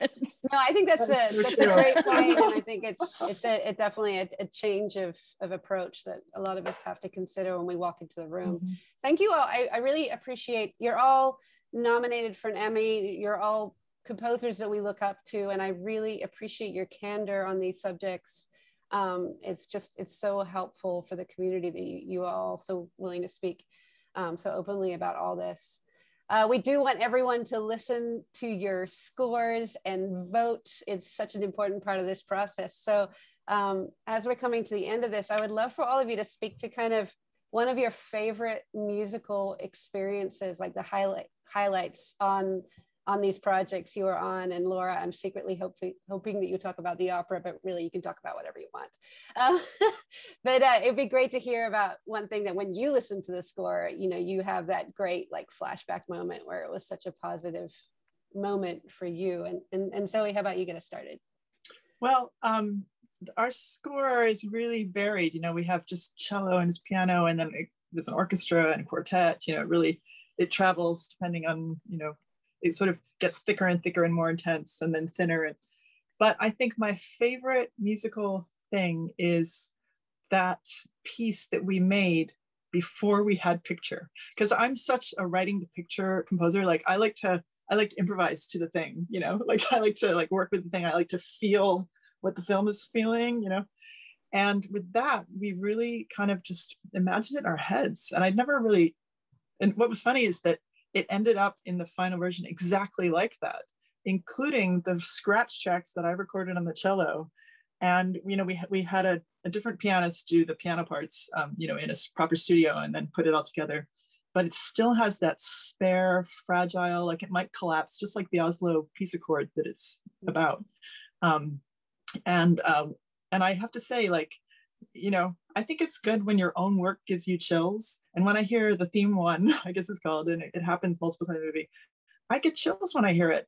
no i think that's a that's a great point and i think it's it's a, it definitely a, a, change of of approach that a lot of us have to consider when we walk into the room. Mm-hmm. thank you all. I, I really appreciate you're all nominated for an emmy. You're all composers that we look up to and i really appreciate your candor on these subjects. Um, it's just it's so helpful for the community that you, you are all so willing to speak um, so openly about all this uh, we do want everyone to listen to your scores and vote. It's such an important part of this process. So um, as we're coming to the end of this i would love for all of you to speak to kind of one of your favorite musical experiences like the highlight highlights on on these projects you are on. And Laura, I'm secretly hoping, hoping that you talk about the opera, but really you can talk about whatever you want. Um, but uh, it'd be great to hear about one thing that when you listen to the score, you know, you have that great like flashback moment where it was such a positive moment for you. And, and, and Zoe, how about you get us started? Well, um, our score is really varied. You know, we have just cello and piano, and then there's an orchestra and quartet. You know, really, it travels depending on you know it sort of gets thicker and thicker and more intense and then thinner. But I think my favorite musical thing is that piece that we made before we had picture. Because i'm such a writing to picture composer like i like to i like to improvise to the thing you know? Like i like to like work with the thing. I like to feel what the film is feeling you know? And with that we really kind of just imagined it in our heads. And i'd never really and what was funny is that it ended up in the final version exactly like that including the scratch tracks that i recorded on the cello. And you know we, we had a, a different pianist do the piano parts um, you know in a proper studio and then put it all together. But it still has that spare fragile like it might collapse just like the oslo peace accord that it's about. Um, and um, and i have to say like you know i think it's good when your own work gives you chills and when i hear the theme one i guess it's called and it, it happens multiple times in the movie i get chills when i hear it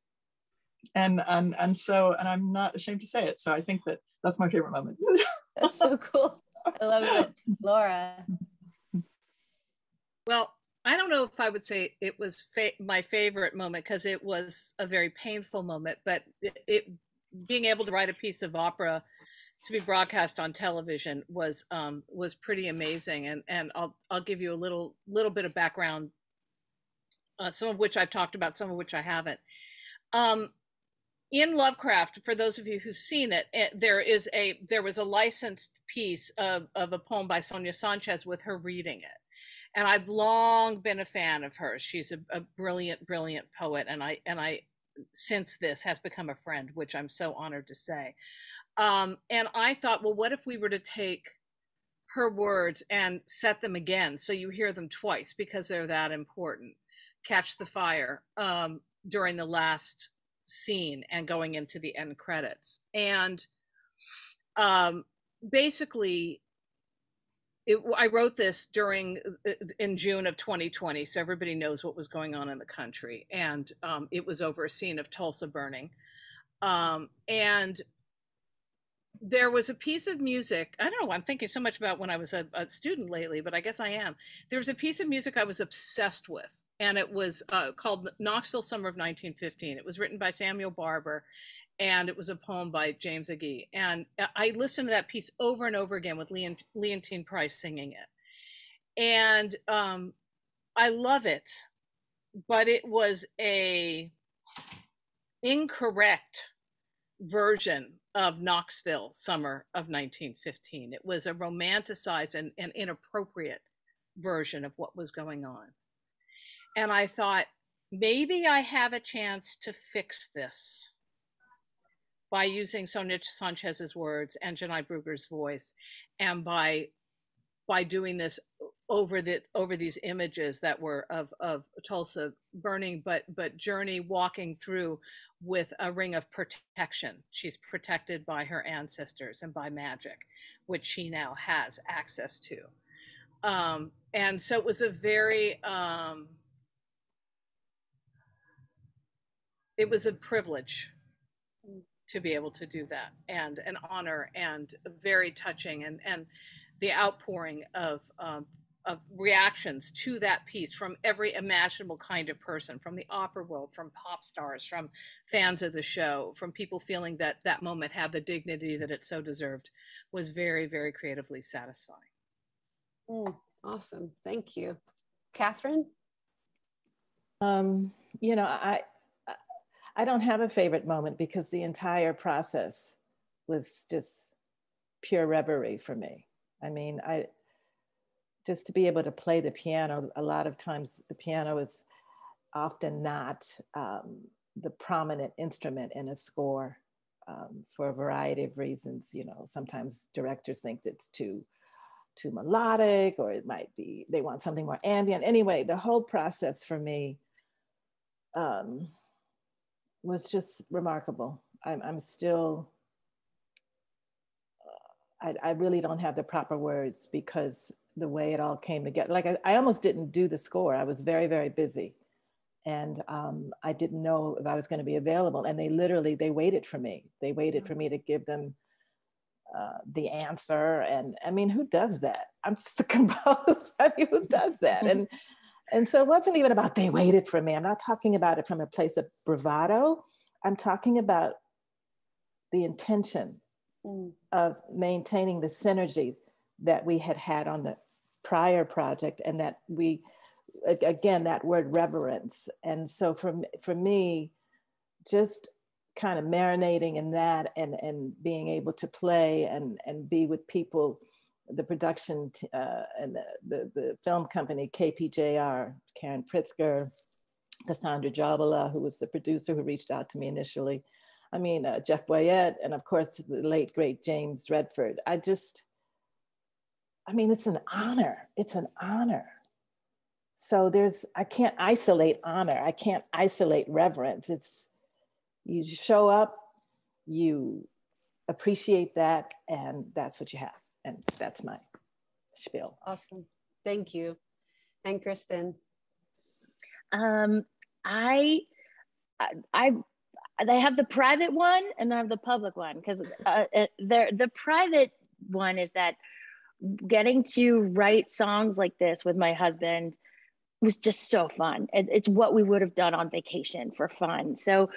and and and so and i'm not ashamed to say it so i think that that's my favorite moment. that's so cool. I love it. Laura. Well, I don't know if I would say it was fa- my favorite moment because it was a very painful moment, but it, it, being able to write a piece of opera to be broadcast on television was um, was pretty amazing. And and I'll I'll give you a little little bit of background, uh, some of which I've talked about, some of which I haven't. Um, in Lovecraft, for those of you who've seen it, it, there is a there was a licensed piece of, of a poem by Sonia Sanchez with her reading it, and I've long been a fan of hers. She's a, a brilliant, brilliant poet, and I and I since this has become a friend, which I'm so honored to say. Um, and I thought, well, what if we were to take her words and set them again so you hear them twice because they're that important? Catch the fire um, during the last scene and going into the end credits. And um, basically, it, I wrote this during uh, in June of 2020, so everybody knows what was going on in the country, and um, it was over a scene of Tulsa burning, um, and there was a piece of music. I don't know. I'm thinking so much about when I was a, a student lately, but I guess I am. There was a piece of music I was obsessed with, and it was uh, called Knoxville Summer of 1915. It was written by Samuel Barber, and it was a poem by James Agee. And I listened to that piece over and over again with Leon, Leontyne Price singing it, and um, I love it, but it was a incorrect version of Knoxville Summer of 1915. It was a romanticized and, and inappropriate version of what was going on. And I thought, maybe I have a chance to fix this by using Sonia Sanchez's words and Janai Brugger's voice, and by by doing this over the over these images that were of of Tulsa burning, but but Journey walking through with a ring of protection. She's protected by her ancestors and by magic, which she now has access to. Um, and so it was a very um, it was a privilege to be able to do that and an honor and very touching and and the outpouring of um, of reactions to that piece from every imaginable kind of person from the opera world from pop stars from fans of the show from people feeling that that moment had the dignity that it so deserved was very very creatively satisfying. Mm, awesome. Thank you. Kathryn? Um, you know i I don't have a favorite moment because the entire process was just pure reverie for me. I mean, I just to be able to play the piano, a lot of times the piano is often not um, the prominent instrument in a score um, for a variety of reasons. You know, sometimes directors think it's too too melodic, or it might be they want something more ambient. Anyway, the whole process for me um, was just remarkable. I'm, I'm still, uh, I, I really don't have the proper words because the way it all came together. Like I, I almost didn't do the score. I was very, very busy. And um, I didn't know if I was going to be available. And they literally, they waited for me. They waited for me to give them uh, the answer. And I mean, who does that? I'm just a composer. I mean, who does that? And and so it wasn't even about they waited for me. I'm not talking about it from a place of bravado. I'm talking about the intention mm. of maintaining the synergy that we had had on the prior project and that we again that word reverence and so for for me just kind of marinating in that and and being able to play and and be with people the production uh, and the, the, the film company kpjr karen pritzker cassandra jabola who was the producer who reached out to me initially. I mean uh, jeff boyette and of course the late great james redford. I just i mean it's an honor. It's an honor. So there's i can't isolate honor. I can't isolate reverence. It's you show up you appreciate that and that's what you have and that's my spiel awesome thank you and kristen um i i i have the private one and i have the public one because uh, uh the the private one is that getting to write songs like this with my husband was just so fun. it's what we would have done on vacation for fun. So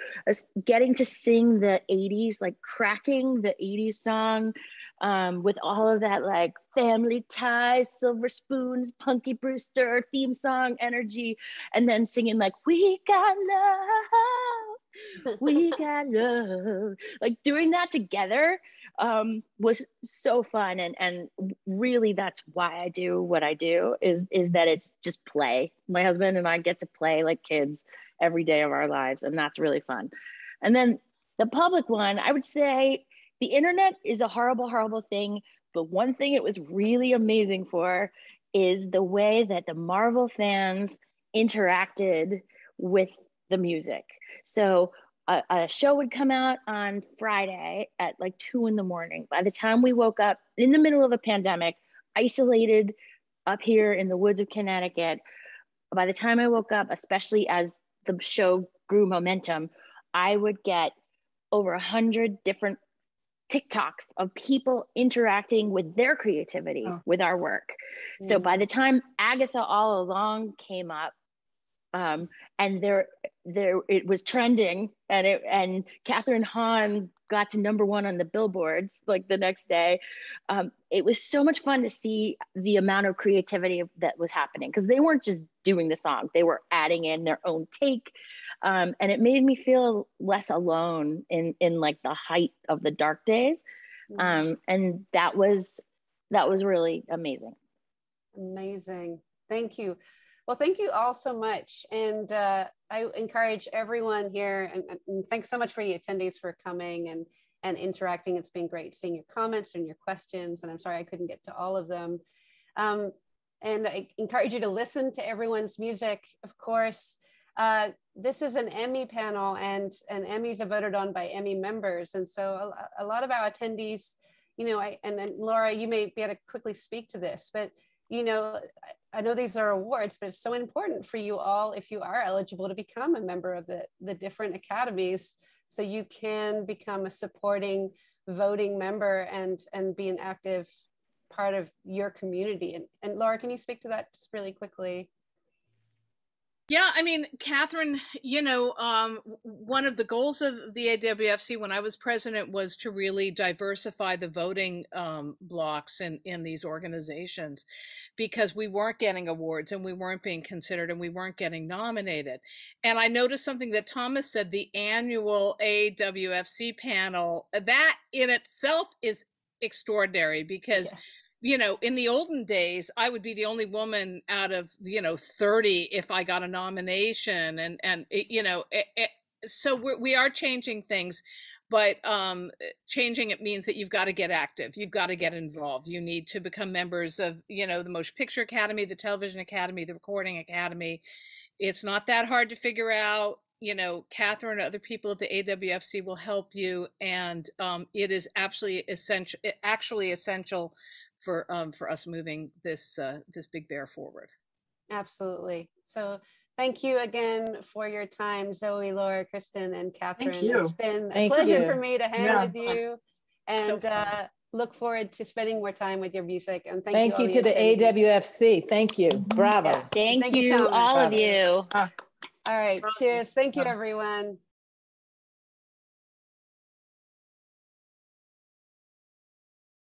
getting to sing the 80s, like cracking the 80s song um, with all of that like family ties, silver spoons, Punky Brewster theme song energy, and then singing like, we got love, we got love. Like doing that together um, was so fun and and really that's why I do what I do is is that it's just play. My husband and I get to play like kids every day of our lives and that's really fun. And then the public one, I would say the internet is a horrible horrible thing, but one thing it was really amazing for is the way that the Marvel fans interacted with the music. So a, a, show would come out on Friday at like two in the morning. By the time we woke up in the middle of a pandemic, isolated up here in the woods of Connecticut, by the time I woke up, especially as the show grew momentum, I would get over a hundred different TikToks of people interacting with their creativity oh. with our work. Mm-hmm. So by the time Agatha All Along came up, um, and there there it was trending and it and Kathryn Hahn got to number one on the billboards like the next day um, it was so much fun to see the amount of creativity that was happening because they weren't just doing the song they were adding in their own take um, and it made me feel less alone in in like the height of the dark days mm-hmm. um, and that was that was really amazing. Amazing. Thank you well, thank you all so much. And uh, I encourage everyone here, and, and, thanks so much for the attendees for coming and, and interacting. It's been great seeing your comments and your questions. And I'm sorry I couldn't get to all of them. Um, and I encourage you to listen to everyone's music, of course. Uh, this is an Emmy panel, and, and Emmys are voted on by Emmy members. And so a, a lot of our attendees, you know, I, and, and Laura, you may be able to quickly speak to this, but you know, I know these are awards, but it's so important for you all if you are eligible to become a member of the, the different academies so you can become a supporting voting member and and be an active part of your community. And, and Laura, can you speak to that just really quickly? Yeah, I mean, Catherine, you know, um, one of the goals of the AWFC when I was president was to really diversify the voting um, blocks in, in these organizations because we weren't getting awards and we weren't being considered and we weren't getting nominated. And I noticed something that Thomas said the annual AWFC panel, that in itself is extraordinary because. Yeah you know, in the olden days, I would be the only woman out of, you know, 30 if I got a nomination. And, and it, you know, it, it, so we're, we are changing things, but um, changing it means that you've got to get active. You've got to get involved. You need to become members of, you know, the Motion Picture Academy, the Television Academy, the Recording Academy. It's not that hard to figure out you know, Catherine and other people at the AWFC will help you, and um, it is absolutely essential. Actually, essential for um, for us moving this uh, this big bear forward. Absolutely. So thank you again for your time, Zoe, Laura, Kristen, and Kathryn. Thank you. It's been a pleasure you. for me to hang yeah. with you, and so uh, look forward to spending more time with your music. And thank, thank you. you to the AWFC. Thank you. Bravo. Yeah. Thank, thank, you, you all of you. All right. Cheers. Thank you, everyone.